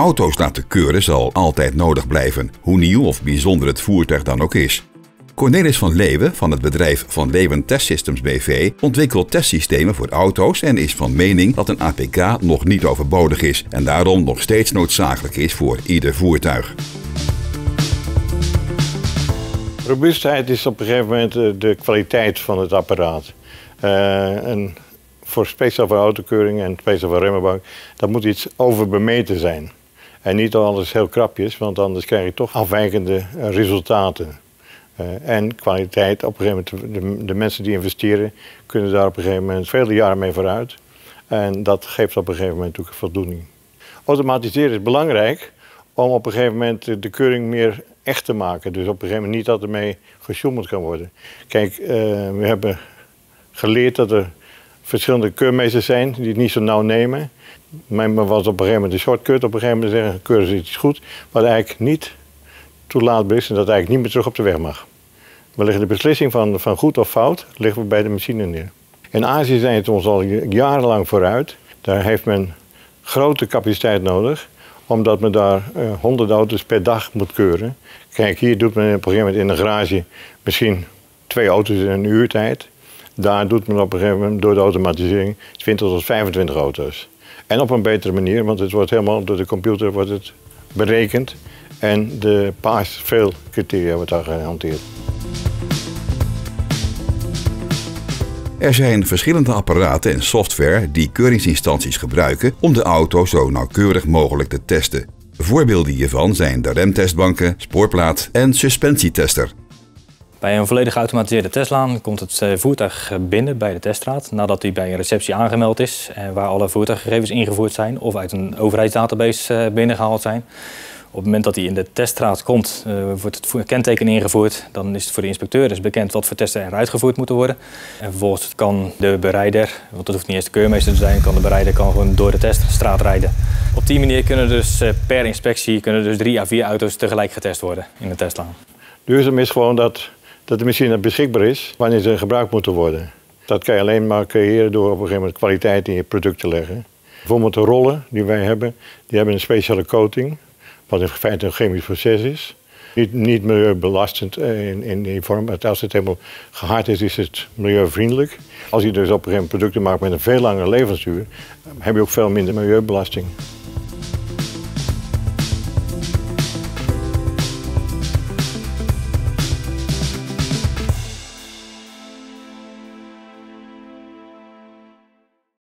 Auto's laten keuren zal altijd nodig blijven, hoe nieuw of bijzonder het voertuig dan ook is. Cornelis van Leeuwen van het bedrijf Van Leeuwen Test Systems BV ontwikkelt testsystemen voor auto's en is van mening dat een APK nog niet overbodig is en daarom nog steeds noodzakelijk is voor ieder voertuig. Robuustheid is op een gegeven moment eh, de kwaliteit van het apparaat. Uh, en voor speciaal voor autokeuring en speciaal voor remmenbank, dat moet iets overbemeten zijn. En niet alles heel krapjes, want anders krijg je toch afwijkende eh, resultaten. Uh, en kwaliteit, op een gegeven moment, de, de, mensen die investeren, kunnen daar op een gegeven moment vele jaren mee vooruit. En dat geeft op een gegeven moment ook voldoening. Automatiseren is belangrijk om op een gegeven moment de keuring meer echt te maken. Dus op een gegeven moment niet dat ermee gesjoemeld kan worden. Kijk, uh, we hebben geleerd dat er verschillende keurmeesters zijn die het niet zo nauw nemen. Men was op een gegeven moment een shortcut, op een gegeven moment zeggen keuren ze iets goed, wat eigenlijk niet toelaatbaar is en dat eigenlijk niet meer terug op de weg mag. We leggen de beslissing van, van goed of fout leggen we bij de machine neer. In Azië zijn het ons al jarenlang vooruit. Daar heeft men grote capaciteit nodig, omdat men daar uh, 100 auto's per dag moet keuren. Kijk, hier doet men op een gegeven moment in een garage misschien twee auto's in een uurtijd. Daar doet men op een gegeven moment door de automatisering 20 tot 25 auto's. En op een betere manier, want het wordt helemaal door de computer wordt het berekend. En de paas veel criteria wordt daar gehanteerd. Er zijn verschillende apparaten en software die keuringsinstanties gebruiken om de auto zo nauwkeurig mogelijk te testen. Voorbeelden hiervan zijn de remtestbanken, spoorplaat en suspensietester. Bij een volledig geautomatiseerde testlaan komt het eh, voertuig binnen bij de teststraat nadat hij bij een receptie aangemeld is en waar alle voertuiggegevens ingevoerd zijn of uit een overheidsdatabase eh, binnengehaald zijn. Op het moment dat hij in de teststraat komt, wordt het kenteken ingevoerd. Dan is het voor de inspecteur dus bekend wat voor testen er uitgevoerd moeten worden. En vervolgens kan de bereider, want dat hoeft niet eens de keurmeester te zijn, kan de bereider kan gewoon door de teststraat rijden. Op die manier kunnen dus per inspectie kunnen dus drie à vier auto's tegelijk getest worden in de testlaan. Duurzaam is gewoon dat dat de machine beschikbaar is wanneer ze gebruikt moeten worden. Dat kan je alleen maar creëren door op een gegeven moment kwaliteit in je product te leggen. Bijvoorbeeld de rollen die wij hebben, die hebben een speciale coating, wat in feite een chemisch proces is. Niet, niet milieubelastend in, in die vorm, maar als het helemaal gehard is, is het milieuvriendelijk. Als je dus op een gegeven moment producten maakt met een veel langere levensduur, heb je ook veel minder milieubelasting.